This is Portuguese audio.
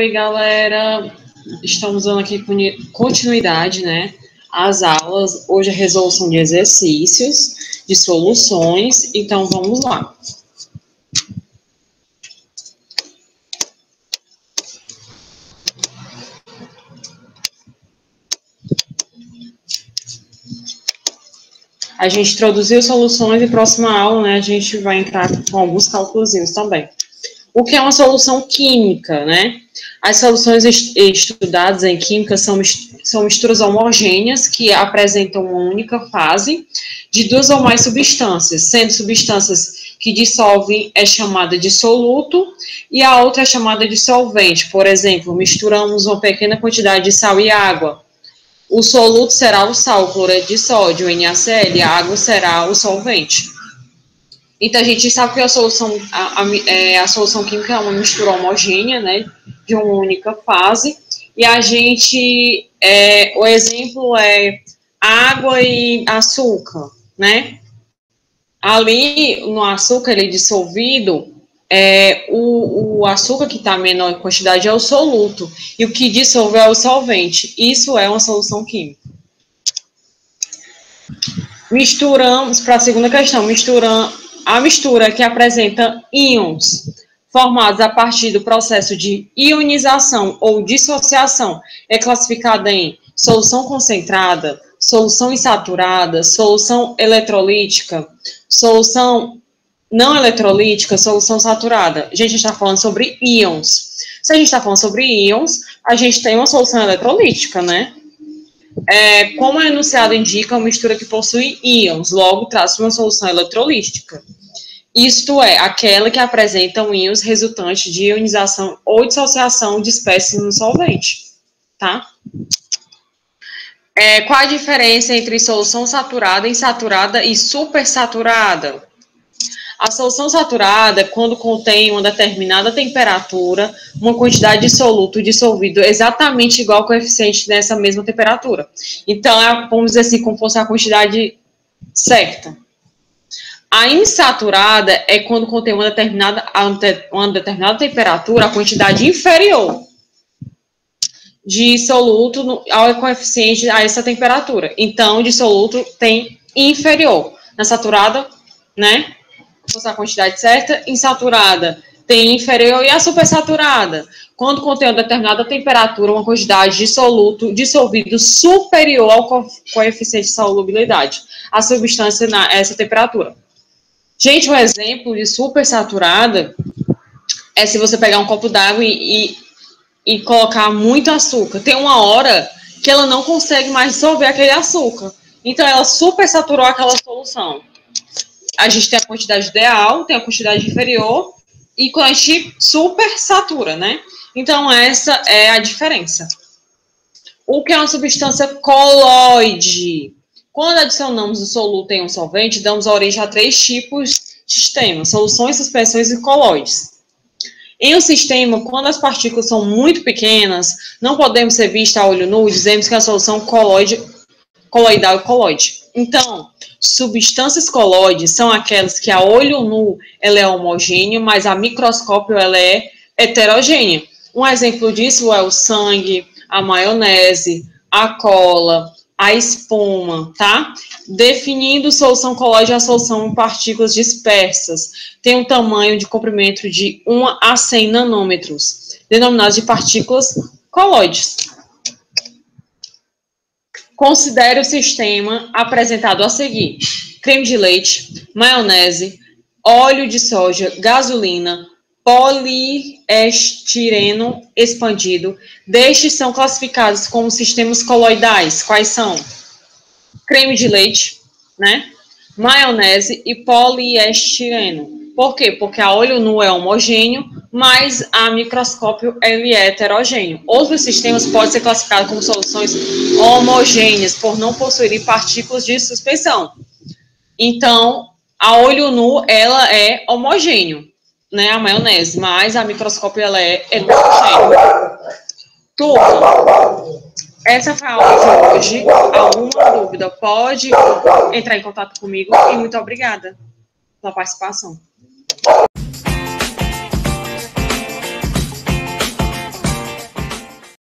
Oi, galera. Estamos dando aqui continuidade, né? Às aulas. Hoje é resolução de exercícios, de soluções. Então, vamos lá. A gente introduziu soluções e próxima aula, né, a gente vai entrar com alguns cálculos também. O que é uma solução química, né? As soluções estudadas em química são, são misturas homogêneas que apresentam uma única fase de duas ou mais substâncias, sendo substâncias que dissolvem é chamada de soluto e a outra é chamada de solvente. Por exemplo, misturamos uma pequena quantidade de sal e água. O soluto será o sal, cloreto de sódio, NaCl, e a água será o solvente. Então, a gente sabe que a solução, a, a, é, a, solução química é uma mistura homogênea, né, de uma única fase, e a gente, é, o exemplo é água e açúcar, né, ali no açúcar, ele dissolvido, é, o, o açúcar que está menor em quantidade é o soluto, e o que dissolve é o solvente, isso é uma solução química. Misturamos, para a segunda questão, misturamos, a mistura que apresenta íons formados a partir do processo de ionização ou dissociação é classificada em solução concentrada, solução insaturada, solução eletrolítica, solução não eletrolítica, solução saturada. A gente está falando sobre íons. Se a gente está falando sobre íons, a gente tem uma solução eletrolítica, né? É, como o enunciado indica, uma mistura que possui íons, logo trata uma solução eletrolítica. Isto é, aquela que apresenta íons resultantes de ionização ou dissociação de espécies no solvente, tá? É, qual a diferença entre solução saturada, insaturada e supersaturada? A solução saturada, quando contém uma determinada temperatura, uma quantidade de soluto dissolvido exatamente igual ao coeficiente nessa mesma temperatura. Então, é, vamos dizer assim, como fosse a quantidade certa. A insaturada é quando contém uma determinada, uma determinada temperatura, a quantidade inferior de soluto ao coeficiente a essa temperatura. Então, de soluto tem inferior. Na saturada, né? A quantidade certa, insaturada tem inferior e a supersaturada, quando contém uma determinada temperatura, uma quantidade de soluto dissolvido superior ao coeficiente de solubilidade, a substância na essa temperatura. Gente, um exemplo de supersaturada é se você pegar um copo d'água e, e, e colocar muito açúcar. Tem uma hora que ela não consegue mais dissolver aquele açúcar. Então, ela supersaturou aquela solução a gente tem a quantidade ideal, tem a quantidade inferior, e quando a gente super satura, né? Então, essa é a diferença. O que é uma substância coloide? Quando adicionamos o soluto em um solvente, damos origem a três tipos de sistemas: soluções, suspensões e coloides. Em um sistema, quando as partículas são muito pequenas, não podemos ser vistas a olho nu, dizemos que a solução coloide, coloidal é coloide. Então, Substâncias colóides são aquelas que a olho nu ela é homogênea, mas a microscópio ela é heterogênea. Um exemplo disso é o sangue, a maionese, a cola, a espuma, tá? Definindo solução colóide, a solução em partículas dispersas. Tem um tamanho de comprimento de 1 a 100 nanômetros, denominados de partículas colóides. Considere o sistema apresentado a seguir: creme de leite, maionese, óleo de soja, gasolina, poliestireno expandido. Destes são classificados como sistemas coloidais. Quais são? Creme de leite, né? Maionese e poliestireno. Por quê? Porque a olho nu é homogêneo, mas a microscópio ele é heterogêneo. Outros sistemas podem ser classificados como soluções homogêneas, por não possuírem partículas de suspensão. Então, a olho nu, ela é homogêneo, né, a maionese, mas a microscópio, ela é heterogênea. Turma, essa foi a aula de hoje. Alguma dúvida, pode entrar em contato comigo e muito obrigada pela participação.